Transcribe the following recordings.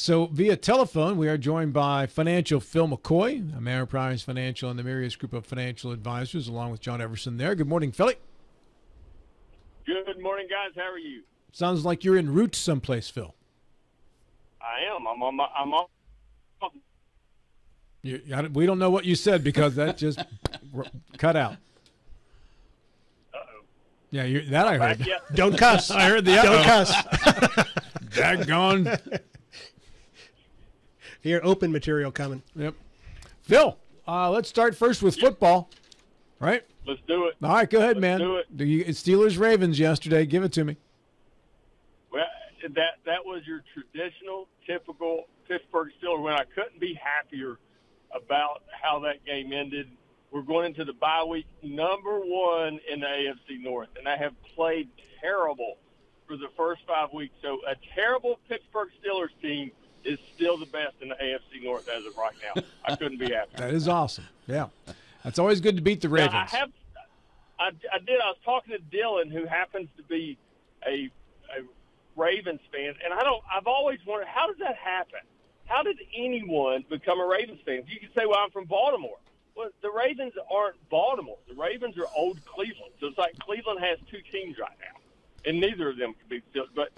So via telephone, we are joined by financial Phil McCoy, Ameriprise Financial and the Mirius Group of Financial Advisors, along with John Everson there. Good morning, Philly. Good morning, guys. How are you? Sounds like you're en route someplace, Phil. I am. I'm on my. I'm on. You, we don't know what you said because that just cut out. Uh-oh. Yeah, you, that I heard. Don't cuss. I heard the Don't cuss. Daggone. Here, open material coming. Yep. Phil, uh, let's start first with football, right? Let's do it. All right, go ahead, Let's man. do it. Do you, Steelers Ravens yesterday. Give it to me. Well, that that was your traditional, typical Pittsburgh Steelers. When I couldn't be happier about how that game ended. We're going into the bye week, number one in the AFC North, and they have played terrible for the first five weeks. So a terrible Pittsburgh Steelers team is still the best in the AFC North as of right now. I couldn't be happier. That is awesome. Yeah, that's always good to beat the Ravens. Now, I have, I, I did. I was talking to Dylan, who happens to be a, a Ravens fan, and I don't. I've always wondered how does that happen. How did anyone become a Ravens fan? You can say, "Well, I'm from Baltimore." Well, the Ravens aren't Baltimore. The Ravens are old Cleveland. So it's like Cleveland has two teams right now, and neither of them can be. Still, but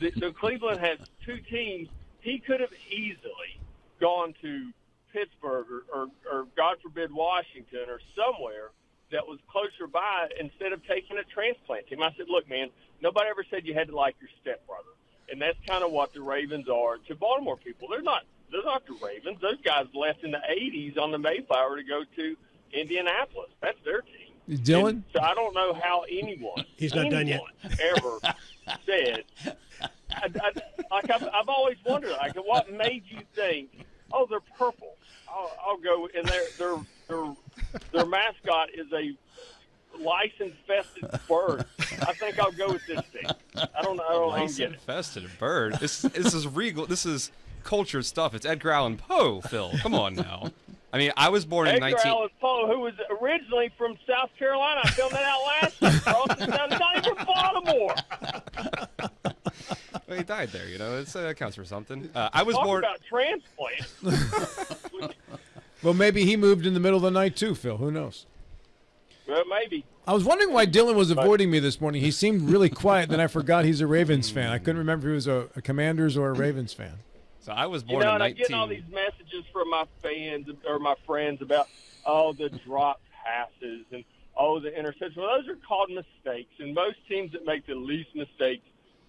the, so Cleveland has two teams. He could have easily gone to Pittsburgh or, or, or God forbid Washington or somewhere that was closer by instead of taking a transplant team. I said, look, man, nobody ever said you had to like your stepbrother and that's kind of what the Ravens are to Baltimore people. They're not they're not the Ravens. Those guys left in the '80s on the Mayflower to go to Indianapolis. That's their team. Dylan, And so I don't know how anyone He's not done yet. ever said. I, I, like I've, Wondered, like what made you think, oh, they're purple. I'll, I'll go, and their their their their mascot is a lice infested bird. I think I'll go with this thing. I don't know. I don't, don't get it. infested bird. This this is regal. This is cultured stuff. It's Edgar Allan Poe, Phil. Come on now. I mean, I was born in Edgar 19. Allan Poe, who was originally from South Carolina, I found that out last year. Charleston, South- He's not even from Baltimore. Well, he died there. You know, it's, uh, that counts for something. Uh, I was Talk born. about transplant. well, maybe he moved in the middle of the night too, Phil. Who knows? well, maybe. I was wondering why Dylan was avoiding me this morning. He seemed really quiet. Then I forgot he's a Ravens fan. I couldn't remember if he was a, a Commanders or a Ravens fan. So I was born. You born know, in and I'm 19. getting all these messages from my fans or my friends about oh the drop passes and oh the interception. Well, those are called mistakes, and most teams that make the least mistakes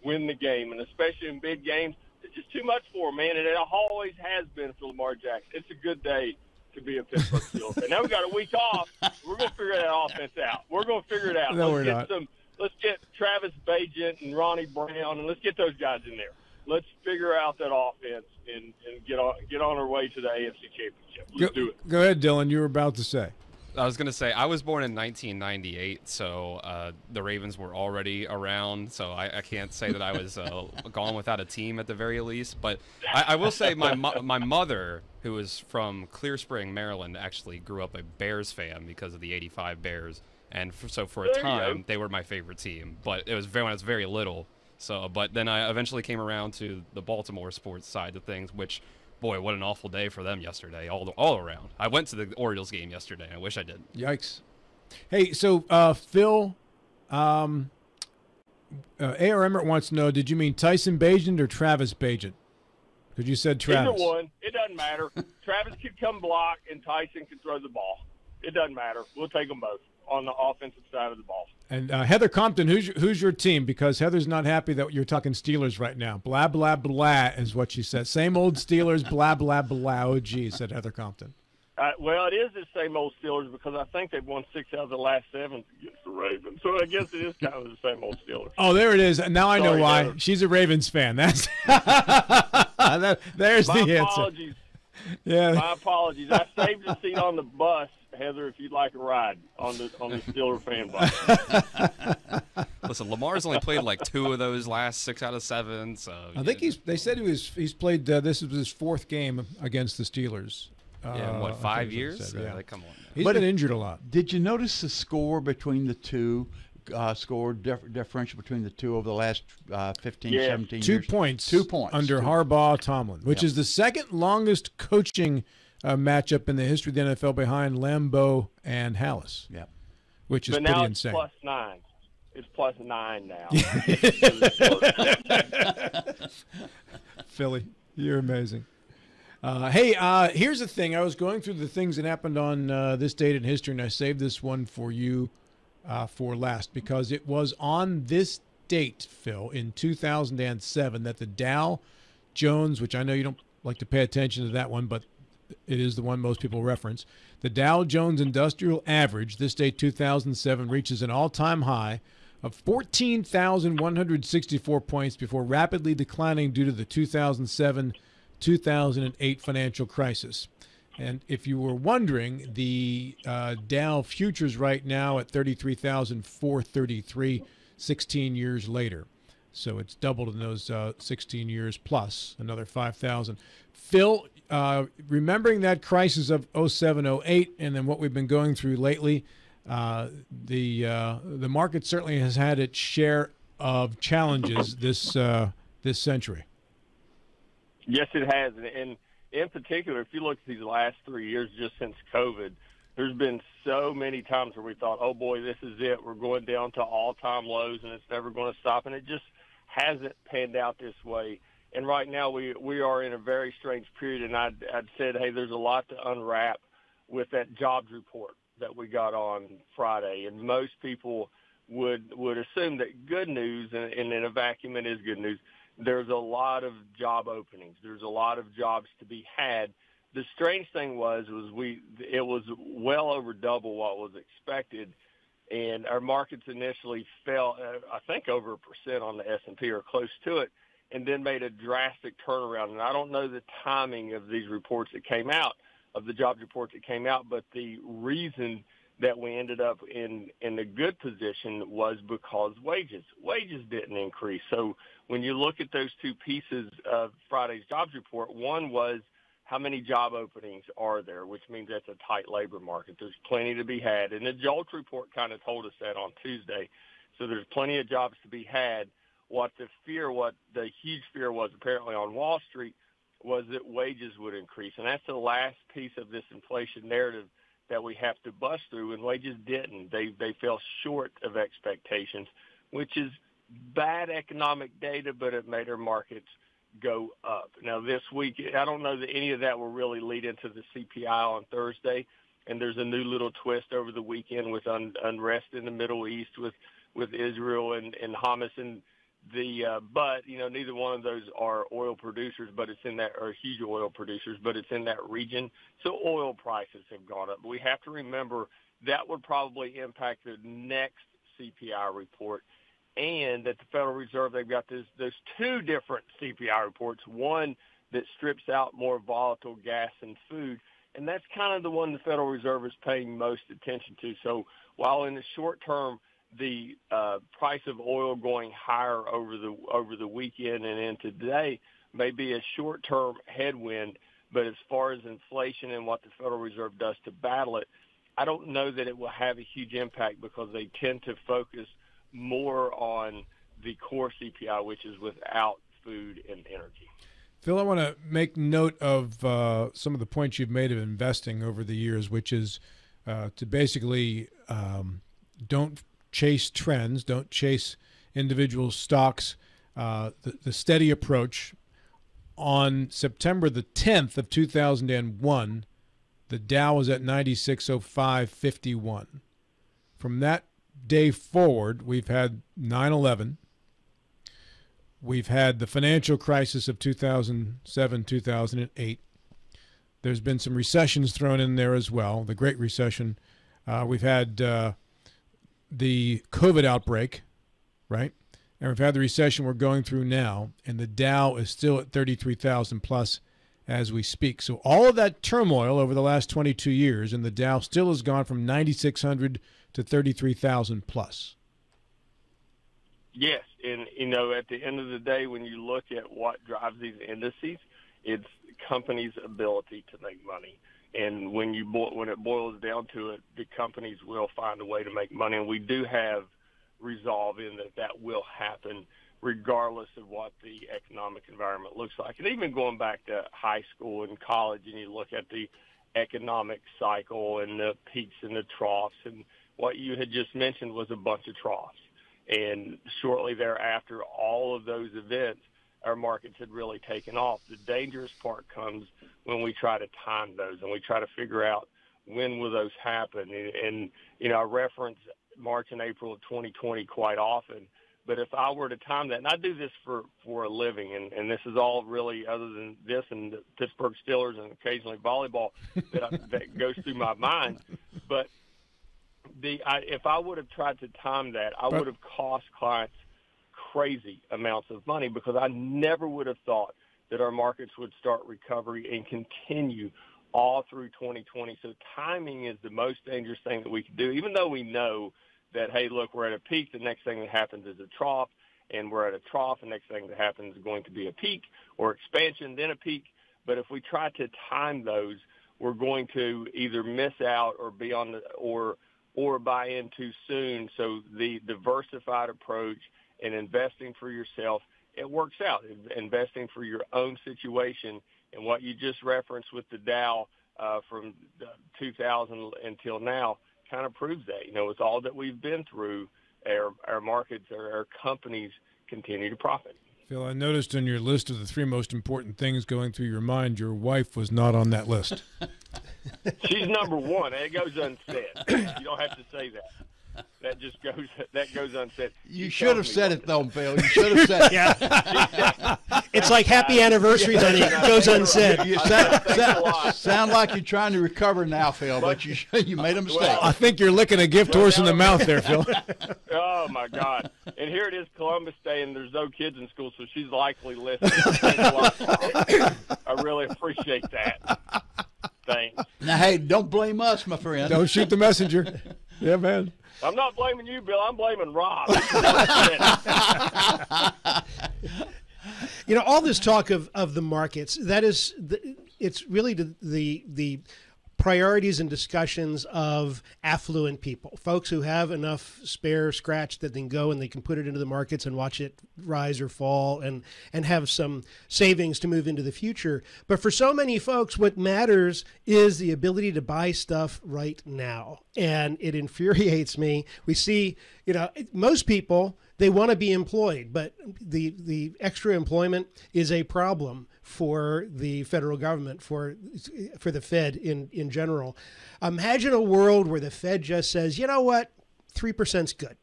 win the game, and especially in big games, it's just too much for 'em, man. And it always has been for Lamar Jackson. It's a good day to be a Pittsburgh Steelers fan. Now we got a week off. We're gonna figure that offense out. We're gonna figure it out. No, let's we're get not. some. Let's get Travis Bagent and Ronnie Brown, and let's get those guys in there. Let's figure out that offense and, and get on get on our way to the AFC Championship. Let's Go, do it. go ahead, Dylan. You were about to say. I was gonna say I was born in 1998, so uh, the Ravens were already around. So I, I can't say that I was uh, gone without a team at the very least. But I, I will say my mo- my mother, who was from Clear Spring, Maryland, actually grew up a Bears fan because of the '85 Bears, and for, so for a There time they were my favorite team. But it was very when I was very little. So, but then I eventually came around to the Baltimore sports side of things, which boy, what an awful day for them yesterday, all all around. I went to the Orioles game yesterday. I wish I did. Yikes. Hey, so uh, Phil, um, uh, AR Emmert wants to know: Did you mean Tyson Bagent or Travis Bagent? Because you said Travis. Either one, it doesn't matter. Travis could come block, and Tyson could throw the ball. It doesn't matter. We'll take them both on the offensive side of the ball. And uh, Heather Compton, who's your, who's your team? Because Heather's not happy that you're talking Steelers right now. Blah blah blah is what she said. Same old Steelers. Blah blah blah. Oh gee, said Heather Compton. Uh, well, it is the same old Steelers because I think they've won six out of the last seven against the Ravens. So I guess it is kind of the same old Steelers. Oh, there it is. And now I know why. Heather. She's a Ravens fan. That's that, there's My the answer. apologies. Yeah. My apologies. I saved a seat on the bus, Heather. If you'd like a ride on the on the Steeler fan bus. Listen, Lamar's only played like two of those last six out of seven. So I think he's. They said he was. He's played. Uh, this is his fourth game against the Steelers. yeah, in Uh, what think five is what it years? said, yeah. like, come on. man. He's But been injured a lot. Did you notice the score between the two? uh, score dif- differential between the two over the last uh, 15, Yeah. 17 Two years? points. Two points. under Two- Harbaugh Tomlin, which Yep. is the second longest coaching uh, matchup in the history of the NFL behind Lambeau and Halas, Yeah. which is but pretty now it's insane. plus nine. It's plus nine now. Philly, you're amazing. Uh, hey, uh, here's the thing. I was going through the things that happened on uh, this date in history, and I saved this one for you uh, for last because it was on this date, Phil, in 2007, that the Dow Jones, which I know you don't like to pay attention to that one, but it is the one most people reference. The Dow Jones Industrial Average, this day 2007, reaches an all time high of 14,164 points before rapidly declining due to the 2007 2008 financial crisis. And if you were wondering, the uh, Dow futures right now at 33,433, 16 years later. So it's doubled in those uh, 16 years plus another 5,000. Phil, uh, remembering that crisis of 07, 08, and then what we've been going through lately, uh, the uh, the market certainly has had its share of challenges this uh, this century. Yes, it has, and, in particular, if you look at these last three years, just since COVID, there's been so many times where we thought, "Oh boy, this is it. We're going down to all-time lows, and it's never going to stop." And it just hasn't panned out this way. And right now, we we are in a very strange period. And I'd, I'd said, "Hey, there's a lot to unwrap with that jobs report that we got on Friday." And most people would would assume that good news, and, and in a vacuum, it is good news there's a lot of job openings. There's a lot of jobs to be had. The strange thing was was we it was well over double what was expected, and our markets initially fell uh, I think over a percent on the S and P or close to it, and then made a drastic turnaround. And I don't know the timing of these reports that came out of the jobs reports that came out, but the reason that we ended up in in a good position was because wages wages didn't increase. So when you look at those two pieces of Friday's jobs report, one was how many job openings are there, which means that's a tight labor market. There's plenty to be had, and the JOLTS report kind of told us that on Tuesday. So there's plenty of jobs to be had. What the fear, what the huge fear was apparently on Wall Street, was that wages would increase, and that's the last piece of this inflation narrative that we have to bust through, and wages didn't. They they fell short of expectations, which is bad economic data, but it made our markets go up. Now this week, I don't know that any of that will really lead into the CPI on Thursday, and there's a new little twist over the weekend with un, unrest in the Middle East with with Israel and and Hamas and the uh, but you know neither one of those are oil producers, but it's in that or huge oil producers, but it's in that region. So oil prices have gone up. We have to remember that would probably impact the next CPI report, and that the Federal Reserve they've got this those two different CPI reports. One that strips out more volatile gas and food, and that's kind of the one the Federal Reserve is paying most attention to. So while in the short term the uh, price of oil going higher over the over the weekend and into today may be a short-term headwind, but as far as inflation and what the Federal Reserve does to battle it, I don't know that it will have a huge impact because they tend to focus more on the core CPI, which is without food and energy. Phil, I want to make note of uh, some of the points you've made of investing over the years, which is uh, to basically um, don't chase trends, don't chase individual stocks. Uh, the, the steady approach. On September the 10th of 2001, the Dow was at 9605.51. From that day forward, we've had 9 11. We've had the financial crisis of 2007 2008. There's been some recessions thrown in there as well, the Great Recession. Uh, we've had uh, the COVID outbreak, right? And we've had the recession we're going through now, and the Dow is still at 33,000 plus as we speak. So all of that turmoil over the last 22 years, and the Dow still has gone from 9,600 to 33,000 plus. Yes, and you know, at the end of the day, when you look at what drives these indices, it's companies' ability to make money. And when you bo- when it boils down to it, the companies will find a way to make money. And we do have resolve in that that will happen regardless of what the economic environment looks like. And even going back to high school and college, and you look at the economic cycle and the peaks and the troughs, and what you had just mentioned was a bunch of troughs. And shortly thereafter, all of those events, our markets had really taken off. The dangerous part comes when we try to time those and we try to figure out when will those happen. And, and you know, I reference March and April of 2020 quite often but if I were to time that, and I do this for for a living, and and this is all really other than this and the Pittsburgh Steelers and occasionally volleyball that I, that goes through my mind. But the I, if I would have tried to time that, I would have cost clients crazy amounts of money because I never would have thought that our markets would start recovery and continue all through 2020. So timing is the most dangerous thing that we can do, even though we know that, hey, look, we're at a peak. The next thing that happens is a trough, and we're at a trough. The next thing that happens is going to be a peak or expansion, then a peak. But if we try to time those, we're going to either miss out or be on the or or buy in too soon. So the diversified approach and investing for yourself, it works out. Investing for your own situation and what you just referenced with the Dow uh, from 2000 until now, kind of proves that. You know, it's all that we've been through. Our our markets, our, our companies continue to profit. Phil, I noticed on your list of the three most important things going through your mind, your wife was not on that list. She's number one. It goes unsaid. You don't have to say that that just goes that goes unsaid. You should have said it though, Bill. You should have said it. Yeah. it's like happy anniversary, honey. It goes unsaid. You sound, sound, sound like you're trying to recover now, Phil, but you you made a mistake. Well, I think you're licking a gift horse in the mouth there, Phil. oh my God! And here it is, Columbus Day, and there's no kids in school, so she's likely listening. I really appreciate that. Thanks. Now, hey, don't blame us, my friend. Don't shoot the messenger. Yeah, man. I'm not blaming you, Bill. I'm blaming Rob. you know, all this talk of, of the markets, that is, the, it's really the, the, the priorities and discussions of affluent people, folks who have enough spare scratch that they can go and they can put it into the markets and watch it rise or fall and and have some savings to move into the future. But for so many folks, what matters is the ability to buy stuff right now, and it infuriates me. We see, you know, most people they want to be employed, but the the extra employment is a problem for the federal government, for for the Fed in in general. Imagine a world where the Fed just says, you know what, three percent's good,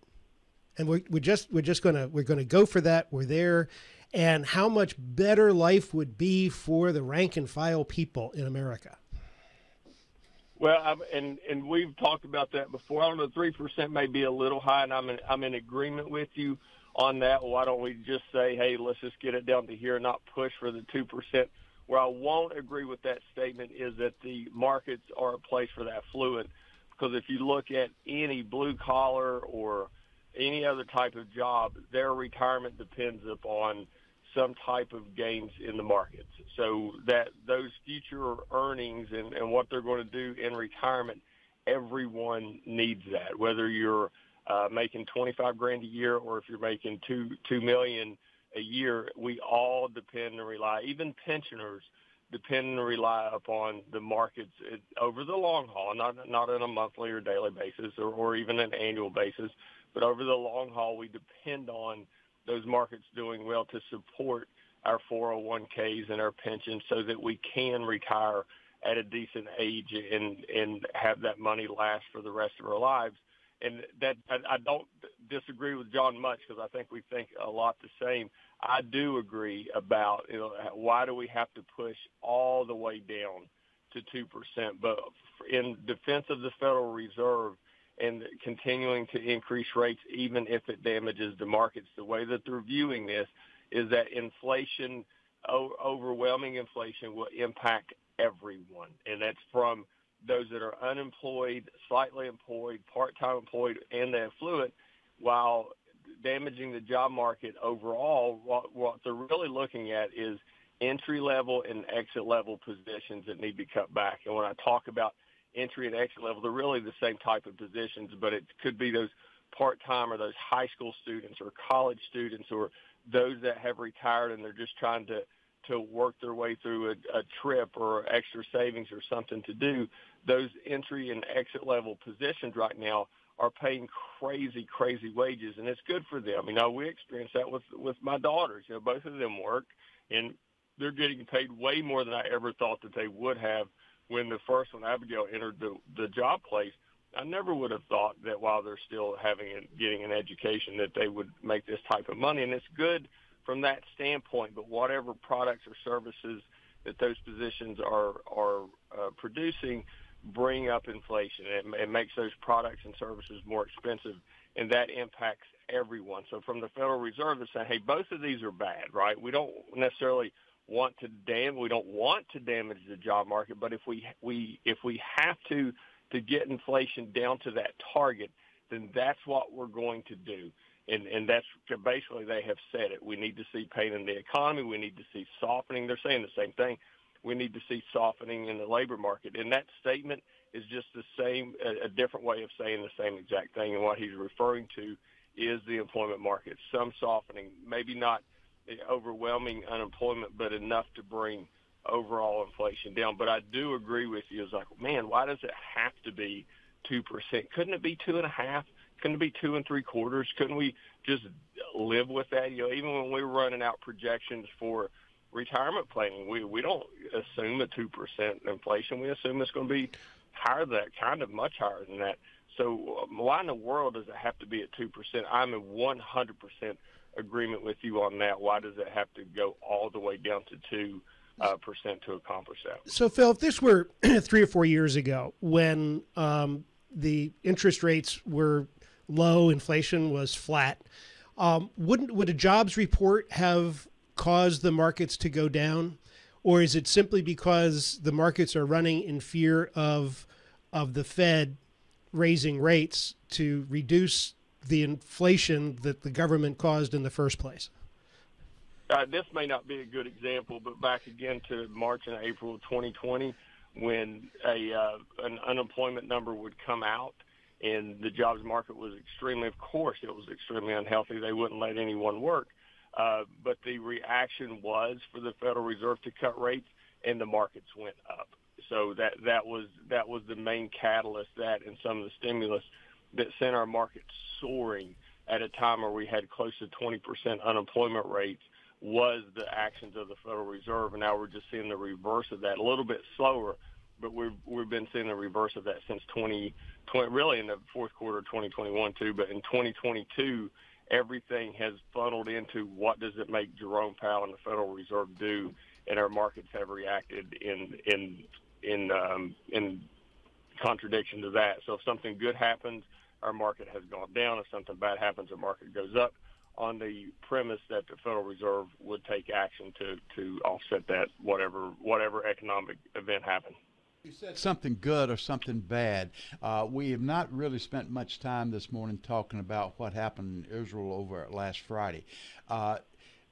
and we're, we're just we're just gonna we're gonna go for that. We're there, and how much better life would be for the rank and file people in America. Well, I'm, and and we've talked about that before. I don't know, three percent may be a little high, and I'm in, I'm in agreement with you on that. Why don't we just say, hey, let's just get it down to here, and not push for the two percent? Where I won't agree with that statement is that the markets are a place for that fluid. because if you look at any blue collar or any other type of job, their retirement depends upon some type of gains in the markets. So that those future earnings and, and what they're going to do in retirement, everyone needs that. Whether you're uh, making 25 grand a year or if you're making two two million a year, we all depend and rely. Even pensioners depend and rely upon the markets over the long haul, not not on a monthly or daily basis or, or even an annual basis, but over the long haul, we depend on those markets doing well to support our 401ks and our pensions so that we can retire at a decent age and and have that money last for the rest of our lives. And that I, I don't disagree with John much because I think we think a lot the same. I do agree about you know why do we have to push all the way down to two percent? But in defense of the Federal Reserve, and continuing to increase rates even if it damages the markets. The way that they're viewing this is that inflation, overwhelming inflation, will impact everyone, and that's from those that are unemployed, slightly employed, part-time employed, and the affluent, while damaging the job market overall. What, what they're really looking at is entry level and exit level positions that need to be cut back. And when I talk about entry and exit level, they're really the same type of positions, but it could be those part-time or those high school students or college students or those that have retired and they're just trying to to work their way through a, a trip or extra savings or something to do, those entry and exit level positions right now are paying crazy, crazy wages, and it's good for them. You know, we experienced that with with my daughters. You know, both of them work, and they're getting paid way more than I ever thought that they would have when the first one, Abigail, entered the the job place. I never would have thought that while they're still having and getting an education that they would make this type of money, and it's good from that standpoint. But whatever products or services that those positions are are uh, producing bring up inflation. It, it makes those products and services more expensive, and that impacts everyone. So from the Federal Reserve, they're saying, hey, both of these are bad, right? We don't necessarily want to dam we don't want to damage the job market, but if we we if we have to to get inflation down to that target, then that's what we're going to do. And, and that's basically they have said it. We need to see pain in the economy. We need to see softening. They're saying the same thing. We need to see softening in the labor market. And that statement is just the same, a, a different way of saying the same exact thing. And what he's referring to is the employment market. Some softening, maybe not overwhelming unemployment, but enough to bring overall inflation down. But I do agree with you. It's like, man, why does it have to be two percent? Couldn't it be two and a half? Couldn't it be two and three quarters? Couldn't we just live with that? You know, even when we were running out projections for retirement planning, we we don't assume a two percent inflation. We assume it's going to be higher than that, kind of much higher than that. So um, why in the world does it have to be at two percent? I'm in one hundred percent agreement with you on that. Why does it have to go all the way down to two? uh, percent to accomplish that. So, Phil, if this were three or four years ago when um, the interest rates were low, inflation was flat, um, wouldn't would a jobs report have caused the markets to go down, or is it simply because the markets are running in fear of of the Fed raising rates to reduce the inflation that the government caused in the first place? uh, this may not be a good example, but back again to March and April of 2020, when a uh, an unemployment number would come out and the jobs market was extremely, of course, it was extremely unhealthy. They wouldn't let anyone work. Uh, but the reaction was for the Federal Reserve to cut rates, and the markets went up. So that that was that was the main catalyst. That and some of the stimulus that sent our market soaring at a time where we had close to 20% unemployment rates was the actions of the Federal Reserve, and now we're just seeing the reverse of that. A little bit slower, but we've we've been seeing the reverse of that since 2020, really in the fourth quarter of 2021 too. But in 2022, everything has funneled into what does it make Jerome Powell and the Federal Reserve do, and our markets have reacted in in in um, in contradiction to that. So if something good happens, our market has gone down. If something bad happens, our market goes up on the premise that the Federal Reserve would take action to, to offset that whatever whatever economic event happened. You said something good or something bad. Uh, we have not really spent much time this morning talking about what happened in Israel over last Friday. Uh,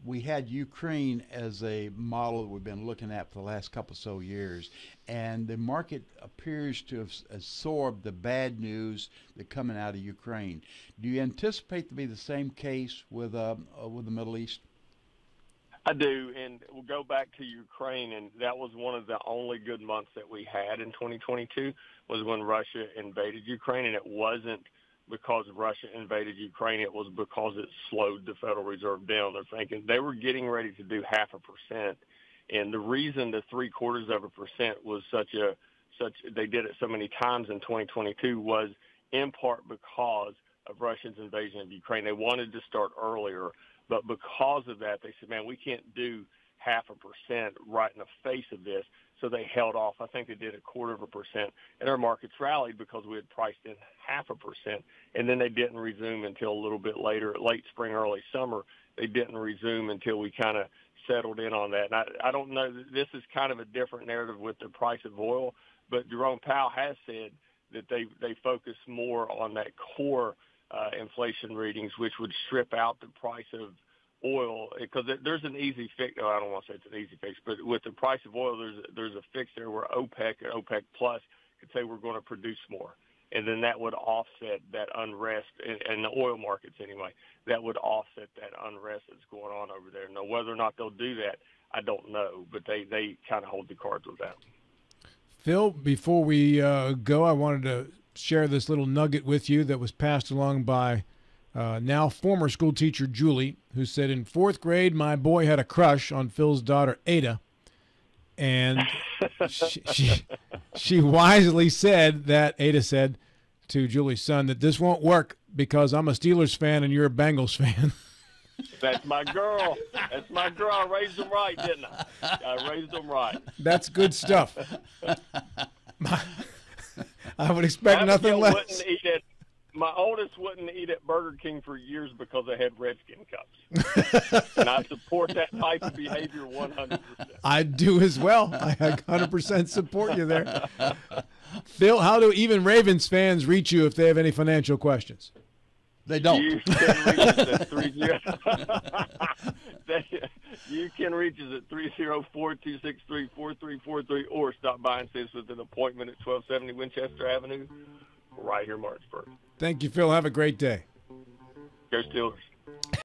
we had Ukraine as a model that we've been looking at for the last couple of so years, and the market appears to have absorbed the bad news that coming out of Ukraine. Do you anticipate to be the same case with uh, uh, with the Middle East? I do, and we'll go back to Ukraine, and that was one of the only good months that we had in 2022 was when Russia invaded Ukraine, and it wasn't – because Russia invaded Ukraine. It was because it slowed the Federal Reserve down. They're thinking they were getting ready to do half a percent, and the reason the three quarters of a percent was such a such they did it so many times in 2022 was in part because of Russia's invasion of Ukraine. They wanted to start earlier, but because of that, they said, "Man, we can't do half a percent right in the face of this." so they held off. I think they did a quarter of a percent, and our markets rallied because we had priced in half a percent, and then they didn't resume until a little bit later, late spring, early summer. They didn't resume until we kind of settled in on that. And I, I don't know. This is kind of a different narrative with the price of oil, but Jerome Powell has said that they they focus more on that core uh, inflation readings, which would strip out the price of oil because there's an easy fix. Oh, I don't want to say it's an easy fix, but with the price of oil, there's there's a fix there where OPEC and OPEC Plus could say we're going to produce more, and then that would offset that unrest in, in the oil markets anyway. That would offset that unrest that's going on over there. Now, whether or not they'll do that, I don't know, but they they kind of hold the cards with that. Phil, before we uh, go, I wanted to share this little nugget with you that was passed along by uh, now former school teacher Julie, who said in fourth grade, my boy had a crush on Phil's daughter Ada, and she, she, she wisely said that Ada said to Julie's son that this won't work because I'm a Steelers fan and you're a Bengals fan. That's my girl. That's my girl. I raised them right, didn't I? I raised them right. That's good stuff. I would expect nothing less. Wouldn't eat at, my oldest wouldn't eat at Burger King for years because they had Redskin cups, and I support that type of behavior 100. percent I do as well. I 100% support you there. Phil, how do even Ravens fans reach you if they have any financial questions? They don't. You can reach us at three zero. you can reach us at three zero four two six three four three four three, or stop by and see us with an appointment at twelve seventy Winchester Avenue, right here, in Martinsburg. Thank you, Phil. Have a great day. Go Steelers.